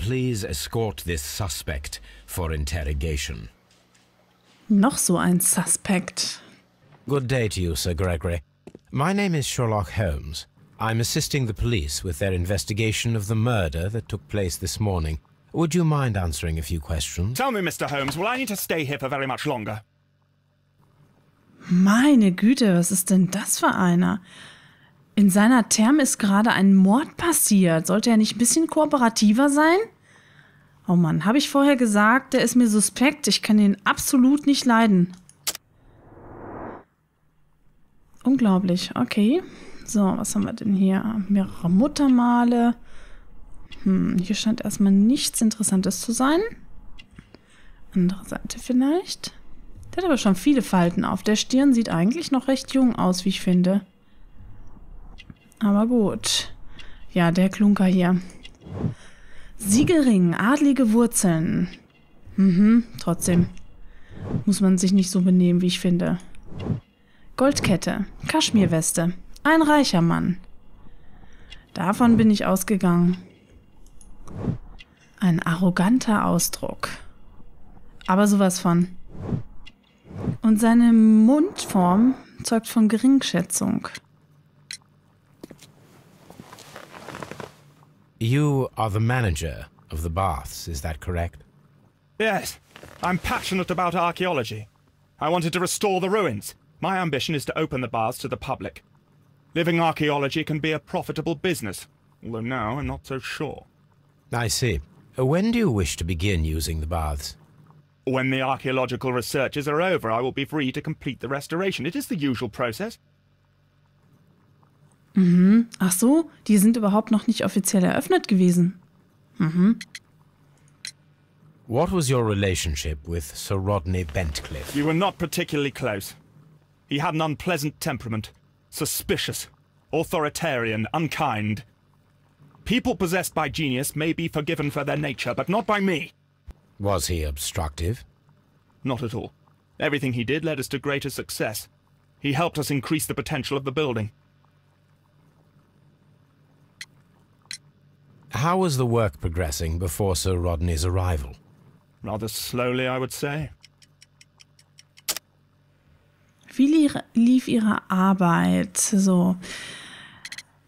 please escort this suspect for interrogation? Noch so ein Suspect. Good day to you, Sir Gregory. My name is Sherlock Holmes. I'm assisting the police with their investigation of the murder that took place this morning. Would you mind answering a few questions? Tell me, Mr. Holmes, will I need to stay here for very much longer? Meine Güte, was ist denn das für einer? In seiner Therme ist gerade ein Mord passiert. Sollte er nicht ein bisschen kooperativer sein? Oh Mann, habe ich vorher gesagt, der ist mir suspekt. Ich kann ihn absolut nicht leiden. Unglaublich, okay. So, was haben wir denn hier? Mehrere Muttermale. Hm, hier scheint erstmal nichts Interessantes zu sein. Andere Seite vielleicht. Der hat aber schon viele Falten auf der Stirn. Sieht eigentlich noch recht jung aus, wie ich finde. Aber gut. Ja, der Klunker hier. Siegelring, adlige Wurzeln. Mhm, trotzdem. Muss man sich nicht so benehmen, wie ich finde. Goldkette, Kaschmirweste. Ein reicher Mann. Davon bin ich ausgegangen. Ein arroganter Ausdruck. Aber sowas von. Und seine Mundform zeugt von Geringschätzung. You are the manager of the baths, is that correct? Yes, I'm passionate about archaeology. I wanted to restore the ruins. My ambition is to open the baths to the public. Living archaeology can be a profitable business, although now I'm not so sure. I see. When do you wish to begin using the baths? When the archaeological researches are over, I will be free to complete the restoration. It is the usual process. Mhm. Ach so, die sind überhaupt noch nicht offiziell eröffnet gewesen. Mhm. What was your relationship with Sir Rodney Bentcliffe? You were not particularly close. He had an unpleasant temperament. Suspicious. Authoritarian. Unkind. People possessed by genius may be forgiven for their nature, but not by me. Was he obstructive? Not at all. Everything he did led us to greater success. He helped us increase the potential of the building. How was the work progressing before Sir Rodney's arrival? Rather slowly, I would say. Wie lief ihre Arbeit? So.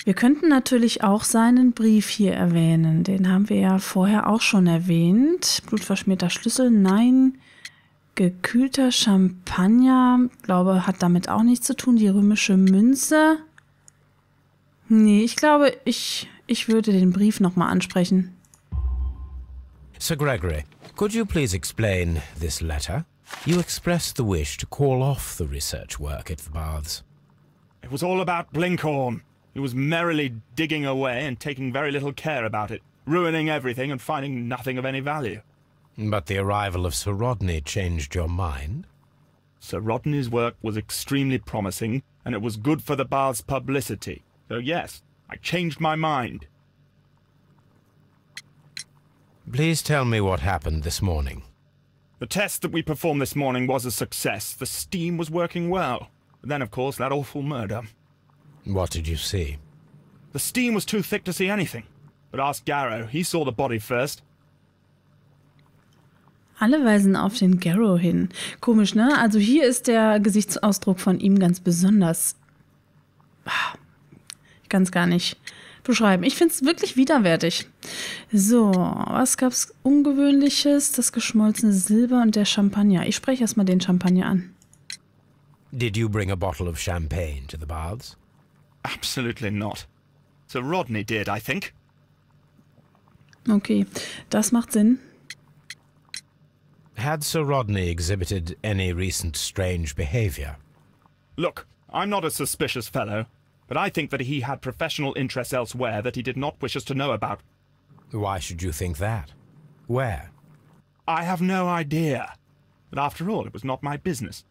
Wir könnten natürlich auch seinen Brief hier erwähnen. Den haben wir ja vorher auch schon erwähnt. Blutverschmierter Schlüssel, nein. Gekühlter Champagner, glaube, hat damit auch nichts zu tun. Die römische Münze. Nee, ich glaube, ich, ich würde den Brief nochmal ansprechen. Sir Gregory, could you please explain this letter? You expressed the wish to call off the research work at the baths. It was all about Blinkhorn. He was merrily digging away and taking very little care about it, ruining everything and finding nothing of any value. But the arrival of Sir Rodney changed your mind? Sir Rodney's work was extremely promising, and it was good for the bath's publicity. So yes, I changed my mind. Please tell me what happened this morning. The test that we performed this morning was a success. The steam was working well. But then, of course, that awful murder. What did you see? The steam was too thick to see anything. But ask Garrow. He saw the body first. Alle weisen auf den Garrow hin. Komisch, ne? Also hier ist der Gesichtsausdruck von ihm ganz besonders. Ich kann es gar nicht beschreiben. Ich finde es wirklich widerwärtig. So, was gab es Ungewöhnliches? Das geschmolzene Silber und der Champagner. Ich spreche erstmal den Champagner an. Did you bring a bottle of champagne to the baths? Absolutely not. Sir Rodney did, I think. Okay, das macht Sinn. Had Sir Rodney exhibited any recent strange behavior? Look, I'm not a suspicious fellow, but I think that he had professional interests elsewhere that he did not wish us to know about. Why should you think that? Where? I have no idea. But after all, it was not my business.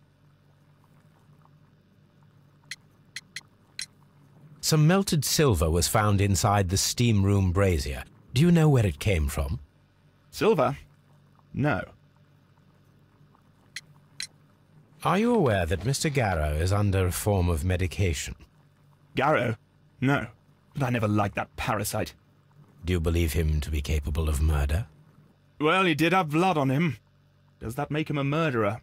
Some melted silver was found inside the steam room brazier. Do you know where it came from? Silver? No. Are you aware that Mr. Garrow is under a form of medication? Garrow? No. But I never liked that parasite. Do you believe him to be capable of murder? Well, he did have blood on him. Does that make him a murderer?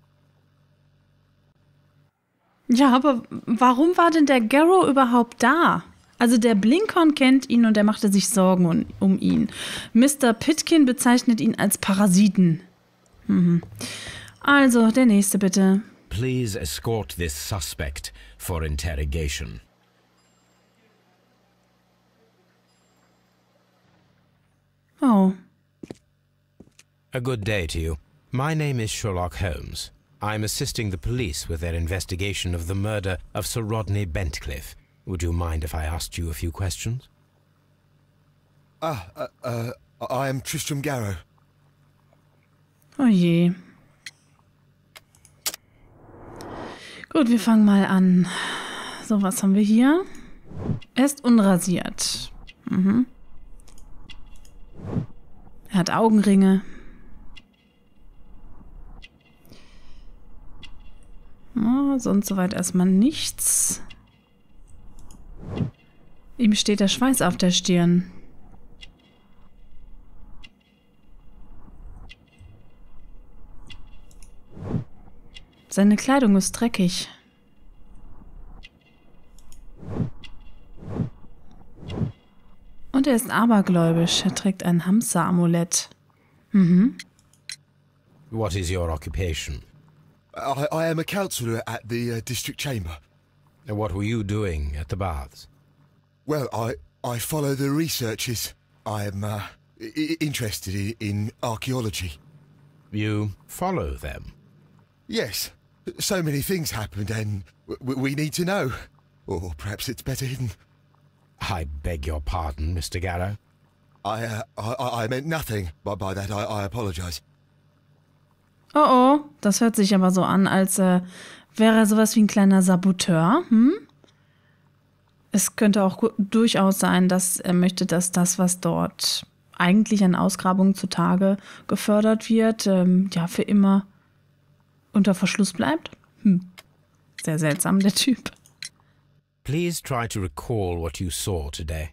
Ja, aber warum war denn der Garrow überhaupt da? Also der Blinkhorn kennt ihn und er machte sich Sorgen um, um ihn. Mr. Pitkin bezeichnet ihn als Parasiten. Mhm. Also, der nächste bitte. Please escort this suspect for interrogation. Oh, A good day to you. My name is Sherlock Holmes. I'm assisting the police with their investigation of the murder of Sir Rodney Bentcliffe. Would you mind if I asked you a few questions? Ah, uh, uh, I am Tristram Garrow. oh je. Gut, wir fangen mal an. So, was haben wir hier? Er ist unrasiert. Mhm. Er hat Augenringe. Oh, sonst soweit erstmal nichts. Ihm steht der Schweiß auf der Stirn. Seine Kleidung ist dreckig. Und er ist abergläubisch. Er trägt ein Hamster-Amulett. What is your occupation? I, I am a councillor at the uh, district chamber. And What were you doing at the baths? Well, I I follow the researches. I am uh, I- I- interested in, in archaeology. You follow them. Yes, so many things happened, and w- we need to know. Or perhaps it's better hidden. I beg your pardon, Mr. Garrow. I uh, I- I, meant nothing by, by that. I, I apologise. Oh oh, das hört sich aber so an, als äh, wäre er sowas wie ein kleiner Saboteur. Hm? Es könnte auch durchaus sein, dass er möchte, dass das, was dort eigentlich an Ausgrabungen zutage gefördert wird, ähm, ja, für immer unter Verschluss bleibt. Hm. Sehr seltsam, der Typ. Please try to recall what you saw today.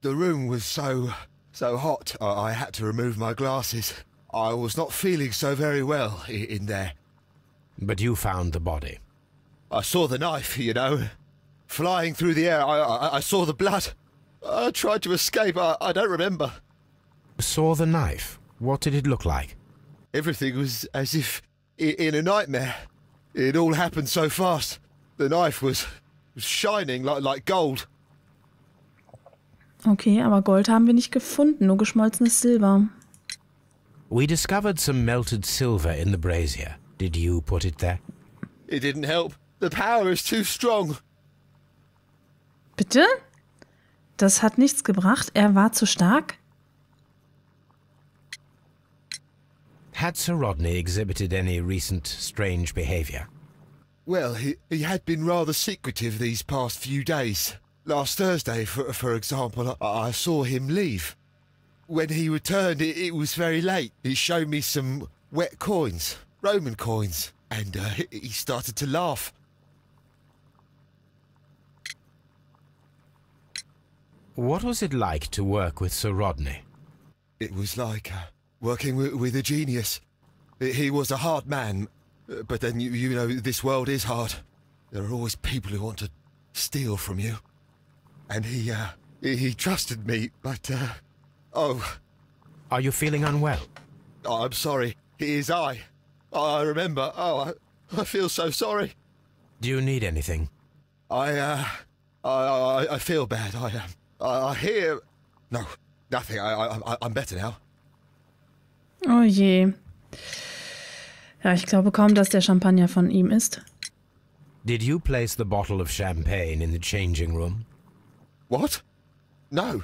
The room was so so hot. I, I had to remove my glasses. I was not feeling so very well i- in there. But you found the body. I saw the knife, you know, flying through the air. I, I, I saw the blood. I tried to escape. I, I don't remember. Saw the knife. What did it look like? Everything was as if i- in a nightmare. It all happened so fast. The knife was shining like, like gold. Okay, aber Gold haben wir nicht gefunden, nur geschmolzenes Silber. We discovered some melted silver in the brazier. Did you put it there? It didn't help. The power is too strong. Bitte? Das hat nichts gebracht. Er war zu stark? Had Sir Rodney exhibited any recent strange behaviour? Well, he, he had been rather secretive these past few days. Last Thursday, for, for example, I, I saw him leave. When he returned, it, it was very late. He showed me some wet coins, Roman coins, and uh, he- started to laugh. What was it like to work with Sir Rodney? It was like uh, working with, with a genius. He was a hard man, but then you, you know this world is hard. There are always people who want to steal from you. And he, uh, he, he trusted me, but uh, oh, Are you feeling unwell? I'm sorry. It is I. I remember. Oh, I, I feel so sorry. Do you need anything? I, uh, I, I, I feel bad. I, um, I, I hear. No, nothing. I, I, I- I'm better now. Oh je. Ja, ich glaube kaum, dass der Champagner von ihm ist. Did you place the bottle of champagne in the changing room? What? No.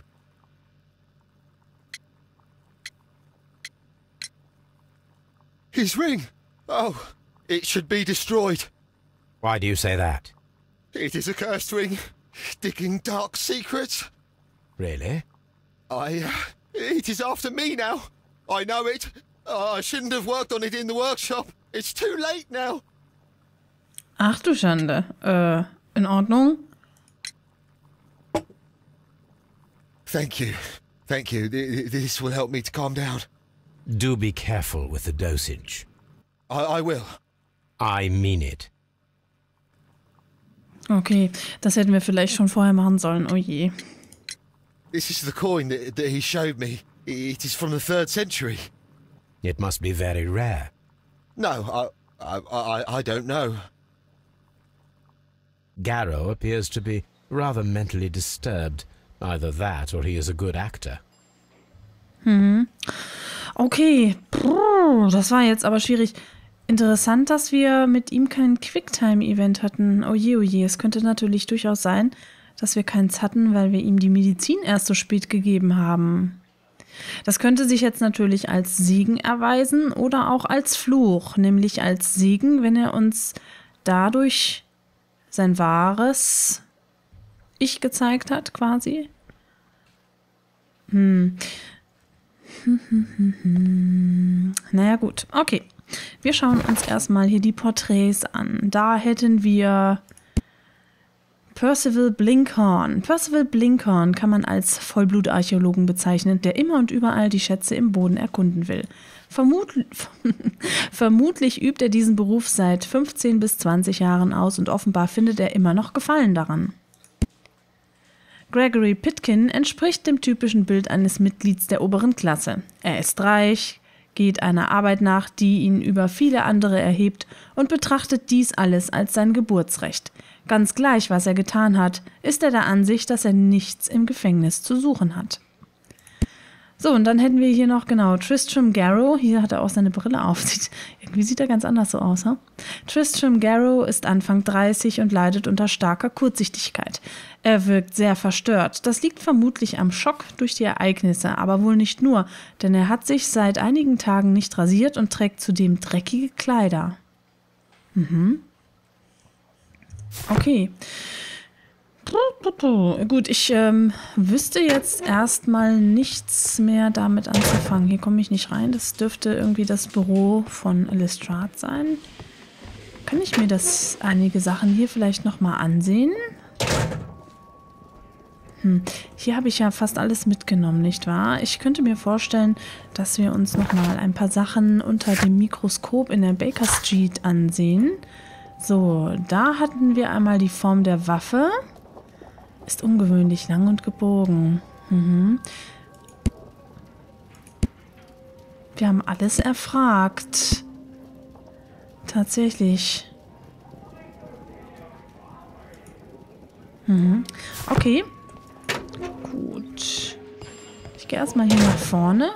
His ring! Oh, it should be destroyed. Why do you say that? It is a cursed ring, digging dark secrets. Really? I. Uh, it is after me now. I know it. Uh, I shouldn't have worked on it in the workshop. It's too late now. Ach du Schande. Äh, in Ordnung? Thank you. Thank you. This will help me to calm down. Do be careful with the dosage. I, I will. I mean it. Okay, das hätten wir vielleicht schon vorher machen sollen. Oh je. This is the coin that, that he showed me. It is from the third century. It must be very rare. No, I, I, I, I don't know. Garrow appears to be rather mentally disturbed. Either that or he is a good actor. Okay, Puh, das war jetzt aber schwierig. Interessant, dass wir mit ihm kein Quicktime-Event hatten. Oje, oje, es könnte natürlich durchaus sein, dass wir keins hatten, weil wir ihm die Medizin erst so spät gegeben haben. Das könnte sich jetzt natürlich als Segen erweisen oder auch als Fluch, nämlich als Segen, wenn er uns dadurch sein wahres Ich gezeigt hat, quasi. Naja, gut. Okay. Wir schauen uns erstmal hier die Porträts an. Da hätten wir Percival Blinkhorn. Percival Blinkhorn kann man als Vollblutarchäologen bezeichnen, der immer und überall die Schätze im Boden erkunden will. Vermut Vermutlich übt er diesen Beruf seit 15 bis 20 Jahren aus und offenbar findet er immer noch Gefallen daran. Gregory Pitkin entspricht dem typischen Bild eines Mitglieds der oberen Klasse. Er ist reich, geht einer Arbeit nach, die ihn über viele andere erhebt und betrachtet dies alles als sein Geburtsrecht. Ganz gleich, was er getan hat, ist er der Ansicht, dass er nichts im Gefängnis zu suchen hat. So, und dann hätten wir hier noch genau Tristram Garrow. Hier hat er auch seine Brille auf. Sieht, irgendwie sieht er ganz anders so aus. Hm? Tristram Garrow ist Anfang 30 und leidet unter starker Kurzsichtigkeit. Er wirkt sehr verstört. Das liegt vermutlich am Schock durch die Ereignisse, aber wohl nicht nur, denn er hat sich seit einigen Tagen nicht rasiert und trägt zudem dreckige Kleider. Mhm. Okay. Gut, ich ähm, wüsste jetzt erstmal nichts mehr damit anzufangen. Hier komme ich nicht rein. Das dürfte irgendwie das Büro von Lestrade sein. Kann ich mir das einige Sachen hier vielleicht nochmal ansehen? Hm. Hier habe ich ja fast alles mitgenommen, nicht wahr? Ich könnte mir vorstellen, dass wir uns nochmal ein paar Sachen unter dem Mikroskop in der Baker Street ansehen. So, da hatten wir einmal die Form der Waffe. Ist ungewöhnlich lang und gebogen. Mhm. Wir haben alles erfragt. Tatsächlich. Mhm. Okay. Gut. Ich gehe erstmal hier nach vorne.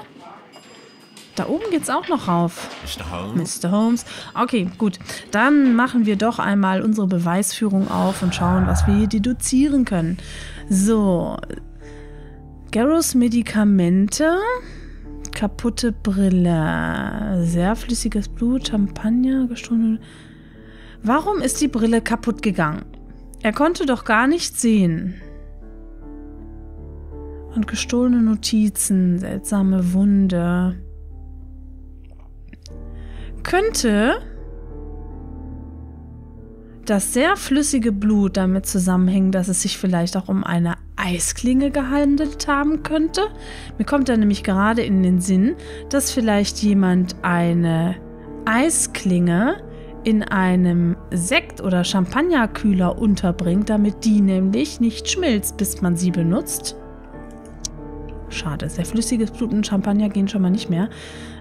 Da oben geht's auch noch rauf. Mr. Holmes? Mr. Holmes. Okay, gut. Dann machen wir doch einmal unsere Beweisführung auf und schauen, was wir hier deduzieren können. So. Garrows Medikamente. Kaputte Brille. Sehr flüssiges Blut. Champagner. Gestohlene. Warum ist die Brille kaputt gegangen? Er konnte doch gar nicht sehen. Und gestohlene Notizen. Seltsame Wunde könnte das sehr flüssige Blut damit zusammenhängen, dass es sich vielleicht auch um eine Eisklinge gehandelt haben könnte. Mir kommt da nämlich gerade in den Sinn, dass vielleicht jemand eine Eisklinge in einem Sekt- oder Champagnerkühler unterbringt, damit die nämlich nicht schmilzt, bis man sie benutzt. Schade, sehr flüssiges Blut und Champagner gehen schon mal nicht mehr.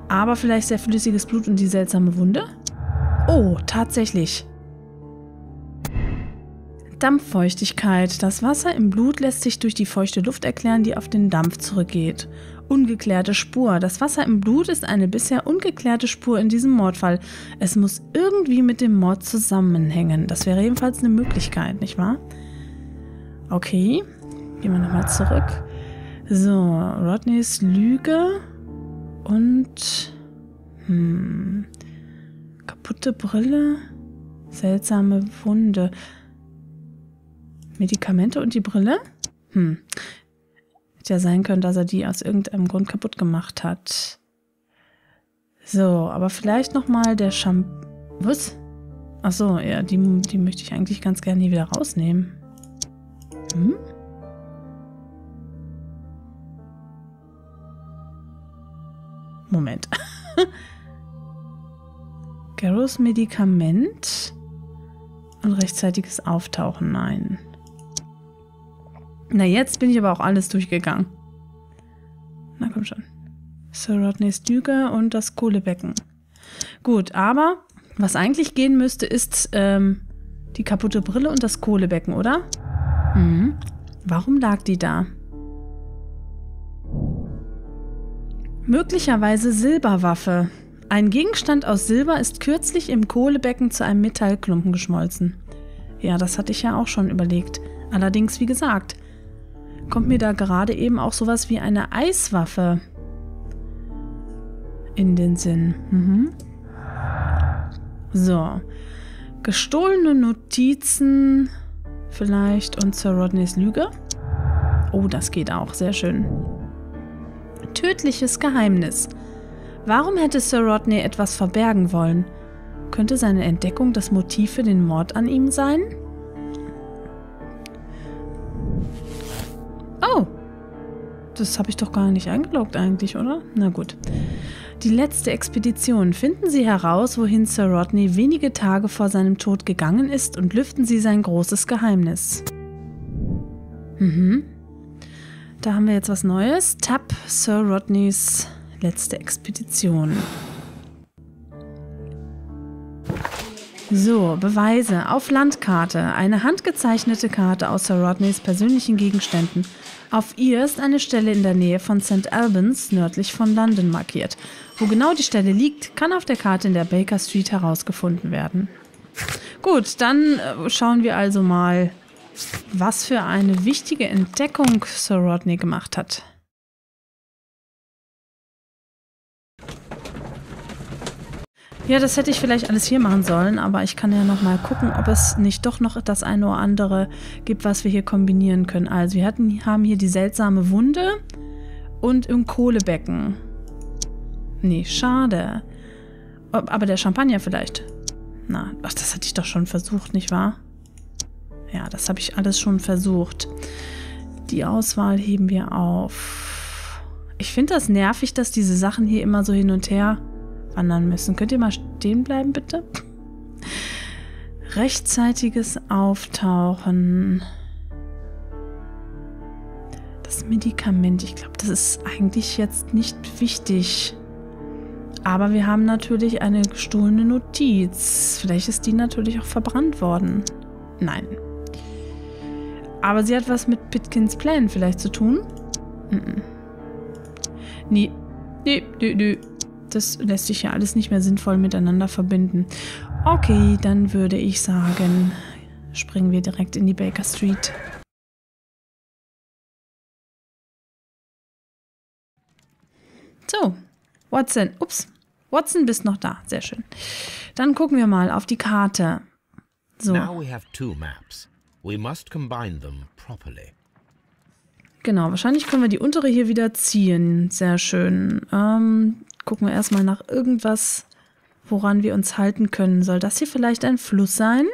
Aber vielleicht sehr flüssiges Blut und die seltsame Wunde? Oh, tatsächlich. Dampffeuchtigkeit. Das Wasser im Blut lässt sich durch die feuchte Luft erklären, die auf den Dampf zurückgeht. Ungeklärte Spur. Das Wasser im Blut ist eine bisher ungeklärte Spur in diesem Mordfall. Es muss irgendwie mit dem Mord zusammenhängen. Das wäre jedenfalls eine Möglichkeit, nicht wahr? Okay, gehen wir nochmal zurück. So, Rodneys Lüge und hm, kaputte Brille, seltsame Wunde. Medikamente und die Brille? Hm. Hätte ja sein können, dass er die aus irgendeinem Grund kaputt gemacht hat. So, aber vielleicht nochmal der Shampoo. Was? Ach so, ja, die, die möchte ich eigentlich ganz gerne hier wieder rausnehmen. Hm? Moment. Garrows Medikament und rechtzeitiges Auftauchen, nein. Na, jetzt bin ich aber auch alles durchgegangen. Na komm schon. Sir Rodneys Lüge und das Kohlebecken. Gut, aber was eigentlich gehen müsste, ist ähm, die kaputte Brille und das Kohlebecken, oder? Mhm. Warum lag die da? Möglicherweise Silberwaffe. Ein Gegenstand aus Silber ist kürzlich im Kohlebecken zu einem Metallklumpen geschmolzen. Ja, das hatte ich ja auch schon überlegt. Allerdings, wie gesagt, kommt mir da gerade eben auch sowas wie eine Eiswaffe in den Sinn. Mhm. So. Gestohlene Notizen vielleicht und Sir Rodneys Lüge. Oh, das geht auch. Sehr schön. Tödliches Geheimnis. Warum hätte Sir Rodney etwas verbergen wollen? Könnte seine Entdeckung das Motiv für den Mord an ihm sein? Oh, das habe ich doch gar nicht eingeloggt eigentlich, oder? Na gut. Die letzte Expedition. Finden Sie heraus, wohin Sir Rodney wenige Tage vor seinem Tod gegangen ist und lüften Sie sein großes Geheimnis. Mhm. Da haben wir jetzt was Neues. Tab Sir Rodneys letzte Expedition. So, Beweise. Auf Landkarte. Eine handgezeichnete Karte aus Sir Rodneys persönlichen Gegenständen. Auf ihr ist eine Stelle in der Nähe von St. Albans, nördlich von London, markiert. Wo genau die Stelle liegt, kann auf der Karte in der Baker Street herausgefunden werden. Gut, dann äh, schauen wir also mal, was für eine wichtige Entdeckung Sir Rodney gemacht hat. Ja, das hätte ich vielleicht alles hier machen sollen, aber ich kann ja noch mal gucken, ob es nicht doch noch das eine oder andere gibt, was wir hier kombinieren können. Also wir hatten, haben hier die seltsame Wunde und im Kohlebecken. Nee, schade. Aber der Champagner vielleicht. Na, ach, das hatte ich doch schon versucht, nicht wahr? Ja, das habe ich alles schon versucht. Die Auswahl heben wir auf. Ich finde das nervig, dass diese Sachen hier immer so hin und her wandern müssen. Könnt ihr mal stehen bleiben, bitte? Rechtzeitiges Auftauchen. Das Medikament, ich glaube, das ist eigentlich jetzt nicht wichtig. Aber wir haben natürlich eine gestohlene Notiz. Vielleicht ist die natürlich auch verbrannt worden. Nein. Aber sie hat was mit Pitkins Plänen vielleicht zu tun? Mm Nee. Nee, nee, nee. Das lässt sich ja alles nicht mehr sinnvoll miteinander verbinden. Okay, dann würde ich sagen, springen wir direkt in die Baker Street. So, Watson. Ups. Watson, bist noch da. Sehr schön. Dann gucken wir mal auf die Karte. So. Now we have two maps. We must combine them properly. Genau, wahrscheinlich können wir die untere hier wieder ziehen. Sehr schön. Ähm, gucken wir erstmal nach irgendwas, woran wir uns halten können. Soll das hier vielleicht ein Fluss sein?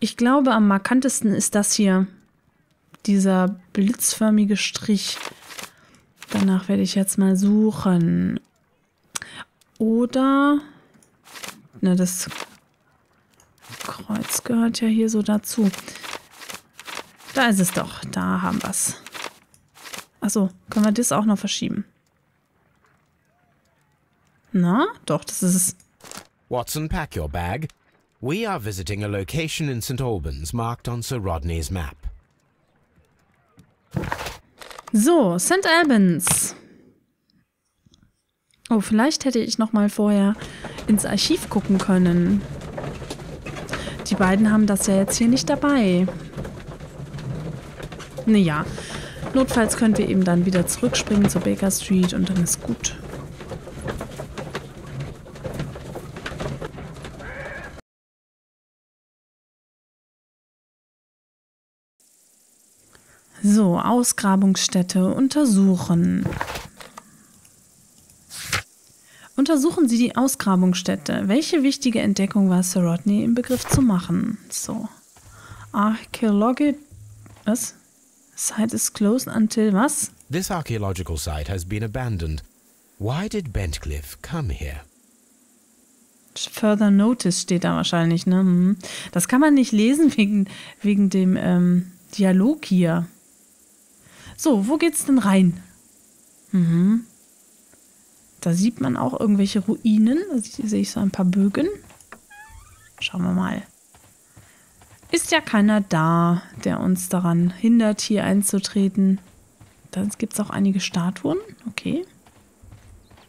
Ich glaube, am markantesten ist das hier. Dieser blitzförmige Strich. Danach werde ich jetzt mal suchen. Oder Ne, das Kreuz gehört ja hier so dazu. Da ist es doch. Da haben wir es. Achso, können wir das auch noch verschieben? Na, doch, das ist es. Watson, pack your bag. We are visiting a location in St. Albans marked on Sir Rodney's map. So, St. Albans. Oh, vielleicht hätte ich noch mal vorher ins Archiv gucken können. Die beiden haben das ja jetzt hier nicht dabei. Naja, notfalls können wir eben dann wieder zurückspringen zur Baker Street und dann ist gut. So, Ausgrabungsstätte untersuchen. Untersuchen Sie die Ausgrabungsstätte. Welche wichtige Entdeckung war Sir Rodney im Begriff zu machen? So. Archäologie. Was? Site is closed until was? This archaeological site has been abandoned. Why did Bentcliffe come here? Further Notice steht da wahrscheinlich, ne? Hm. Das kann man nicht lesen wegen, wegen dem ähm, Dialog hier. So, wo geht's denn rein? Mhm. Da sieht man auch irgendwelche Ruinen. Da sehe ich so ein paar Bögen. Schauen wir mal. Ist ja keiner da, der uns daran hindert, hier einzutreten. Dann gibt es auch einige Statuen. Okay.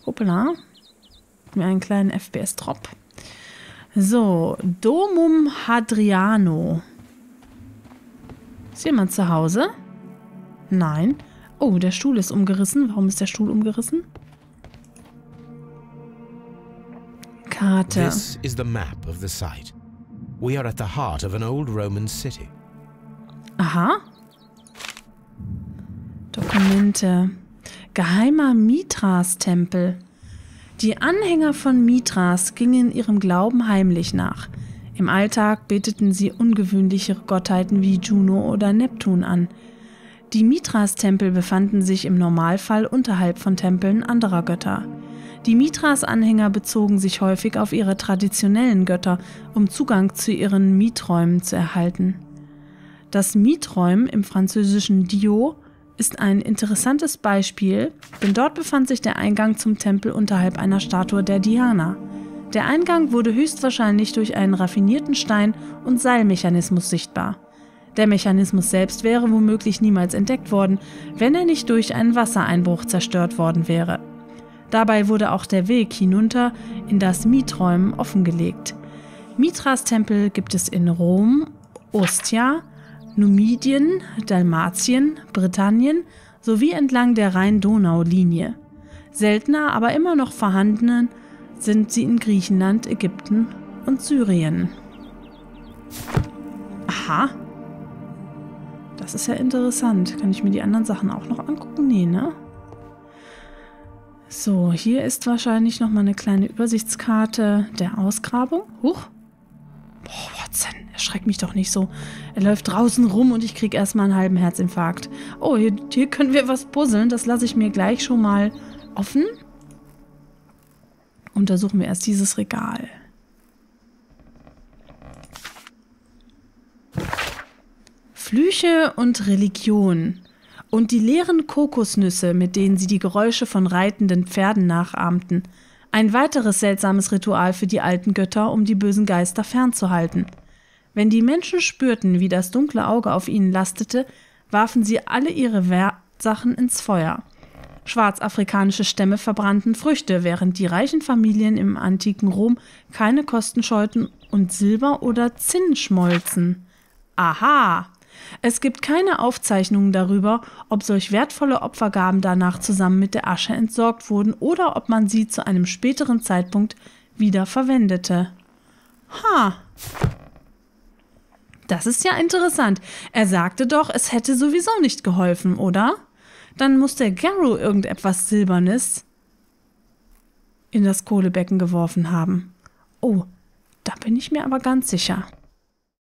Hoppala. Mir einen kleinen FPS-Drop. So, Domum Hadriano. Ist jemand zu Hause? Nein. Oh, der Stuhl ist umgerissen. Warum ist der Stuhl umgerissen? Karte. This is the map of the site. We are at the heart of an old Roman city. Aha. Dokumente. Geheimer Mithras-Tempel. Die Anhänger von Mithras gingen ihrem Glauben heimlich nach. Im Alltag beteten sie ungewöhnliche Gottheiten wie Juno oder Neptun an. Die Mithras-Tempel befanden sich im Normalfall unterhalb von Tempeln anderer Götter. Die Mithras-Anhänger bezogen sich häufig auf ihre traditionellen Götter, um Zugang zu ihren Mieträumen zu erhalten. Das Mieträum im französischen Dio ist ein interessantes Beispiel, denn dort befand sich der Eingang zum Tempel unterhalb einer Statue der Diana. Der Eingang wurde höchstwahrscheinlich durch einen raffinierten Stein- und Seilmechanismus sichtbar. Der Mechanismus selbst wäre womöglich niemals entdeckt worden, wenn er nicht durch einen Wassereinbruch zerstört worden wäre. Dabei wurde auch der Weg hinunter in das Miträumen offengelegt. Mithras-Tempel gibt es in Rom, Ostia, Numidien, Dalmatien, Britannien sowie entlang der Rhein-Donau-Linie. Seltener, aber immer noch vorhandenen sind sie in Griechenland, Ägypten und Syrien. Aha. Das ist ja interessant. Kann ich mir die anderen Sachen auch noch angucken? Nee, ne? So, hier ist wahrscheinlich noch mal eine kleine Übersichtskarte der Ausgrabung. Huch. Boah, Watson, erschreck mich doch nicht so. Er läuft draußen rum und ich krieg erstmal einen halben Herzinfarkt. Oh, hier, hier können wir was puzzeln. Das lasse ich mir gleich schon mal offen. Untersuchen wir erst dieses Regal. Flüche und Religion und die leeren Kokosnüsse, mit denen sie die Geräusche von reitenden Pferden nachahmten. Ein weiteres seltsames Ritual für die alten Götter, um die bösen Geister fernzuhalten. Wenn die Menschen spürten, wie das dunkle Auge auf ihnen lastete, warfen sie alle ihre Wertsachen ins Feuer. Schwarzafrikanische Stämme verbrannten Früchte, während die reichen Familien im antiken Rom keine Kosten scheuten und Silber oder Zinn schmolzen. Aha! Es gibt keine Aufzeichnungen darüber, ob solch wertvolle Opfergaben danach zusammen mit der Asche entsorgt wurden oder ob man sie zu einem späteren Zeitpunkt wieder verwendete. Ha! Das ist ja interessant. Er sagte doch, es hätte sowieso nicht geholfen, oder? Dann muss der Garrow irgendetwas Silbernes in das Kohlebecken geworfen haben. Oh, da bin ich mir aber ganz sicher.